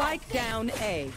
Spike down A.